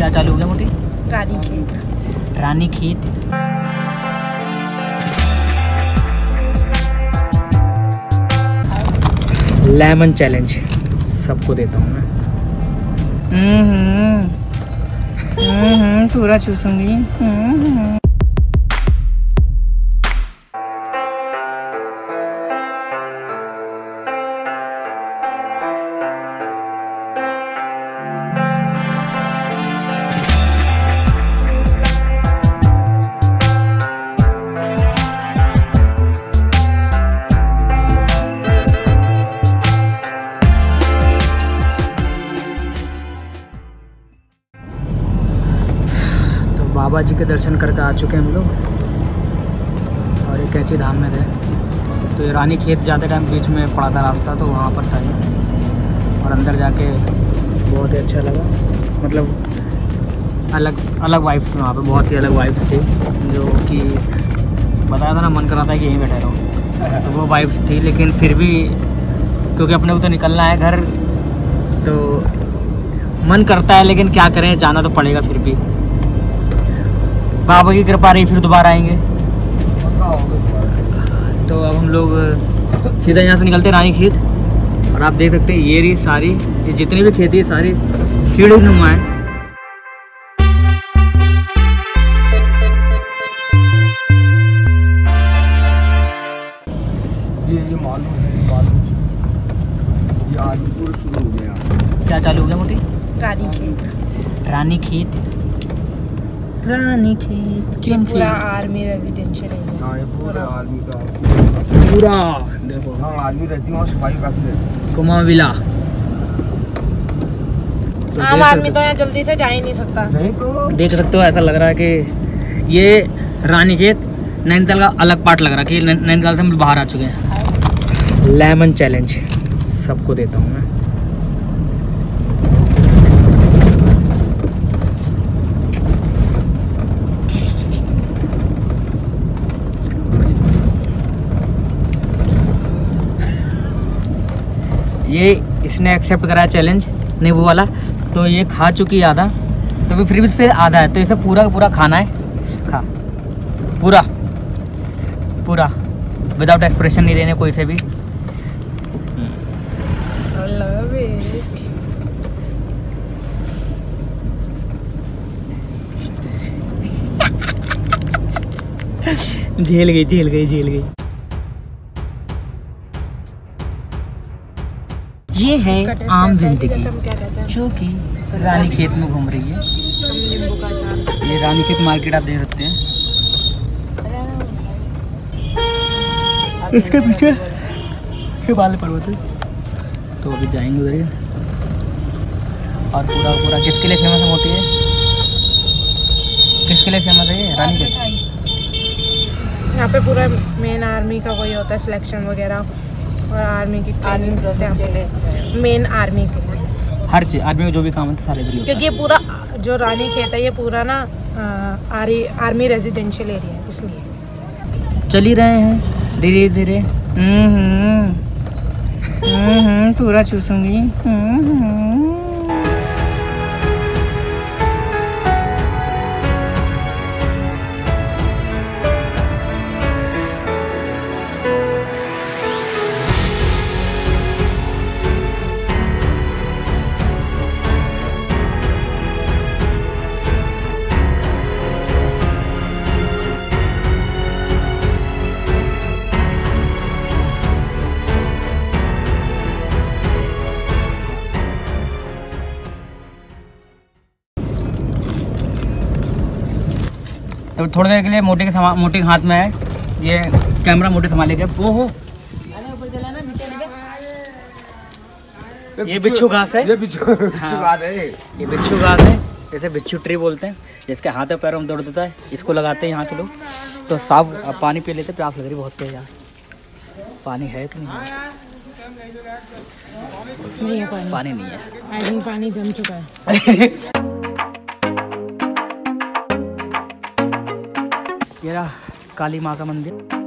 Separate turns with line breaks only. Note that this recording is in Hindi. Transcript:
क्या चालू हो गया मोटी?
रानी खेत।
रानी खेत। Lemon challenge. सबको देता हूँ मैं। हम्म, हम्म, पूरा चूसूँगी। बाबा जी के दर्शन करके आ चुके हैं हम लोग। और एक कैची धाम में थे तो ये रानी खेत जाते टाइम बीच में पड़ा था रास्ता तो वहाँ पर था और अंदर जाके बहुत ही अच्छा लगा। मतलब अलग अलग वाइफ थी वहाँ पे, बहुत ही अलग वाइफ थी। जो कि बताया था ना, मन कर था कि यहीं बैठे रहो। तो वो वाइफ थी, लेकिन फिर भी क्योंकि अपने को तो निकलना है घर तो मन करता है, लेकिन क्या करें, जाना तो पड़ेगा फिर भी। बाबा की कृपा रही फिर दोबारा आएँगे। तो अब हम लोग सीधा यहाँ से निकलते हैं रानी खेत और आप देख सकते हैं ये रही सारी ये जितनी भी खेती है सारी सीढ़ी नुमा है।
ये ये मालूम है ये मालूम ये शुरू हो गया।
क्या चालू हो गया मोटी?
रानी खेत
रानी खेत रानी खेत
ये पूरा आर्मी रेजिडेंशियल एरिया
हाँ ये पूरा आर्मी का।
पूरा देखो।
हाँ आर्मी रहती है सफ़ाई काफ़ी रहती है।
कुमाविला तो
आम आदमी तो यहाँ जल्दी से जा ही नहीं सकता।
नहीं तो
देख सकते हो ऐसा लग रहा है कि ये रानी खेत नैनीताल का अलग पार्ट लग रहा है कि नैनीताल से हम बाहर आ चुके हैं। लेमन चैलेंज सबको देता हूँ मैं। ये इसने एक्सेप्ट करा चैलेंज वो वाला तो ये खा चुकी है आधा। तो फिर भी फिर आधा है तो इसे पूरा का पूरा खाना है। खा। पूरा। पूरा। विदाउट एक्सप्रेशन नहीं देने कोई से भी। झेल गई झेल गई झेल गई। ये है आम ज़िंदगी। जो कि रानी खेत में घूम रही है। ये रानी खेत मार्केट आप देख सकते हैं। इसके पीछे हिमालय पर्वत है। तो अभी जाएँगे उधर और पूरा पूरा किसके लिए फ़ेमस है मोटी है? किसके लिए फ़ेमस है ये? रानी खेत
यहाँ पे पूरा मेन आर्मी का वही होता है सिलेक्शन वगैरह। आर्मी की ट्रेनिंग होते हैं मेन आर्मी के
हर चीज़ आर्मी में जो भी काम होता है सारे
क्योंकि ये पूरा जो रानी खेत है ये पूरा ना आरी आर्मी आर्मी रेजिडेंशियल एरिया है इसलिए।
चल ही रहे हैं धीरे धीरे। हम्म, हम्म, पूरा चूसूँगी। तो थोड़ी देर के लिए मोटे के समा मोटे के हाथ में है। ये कैमरा मोटे संभालेगा वो हो ये बिच्छू घास है।
ये बिच्छू बिच्छू घास है।
ये बिच्छू घास है। जैसे बिच्छू ट्री बोलते हैं। जिसके हाथ पैरों में दौड़ देता है। इसको लगाते हैं यहाँ के लोग। तो साफ़ पानी पी लेते प्यास लग रही बहुत तेज यार। पानी है कि नहीं? है?
नहीं है पानी।
पानी नहीं है।
आई थिंक पानी जम चुका है।
ये रहा काली माँ का मंदिर।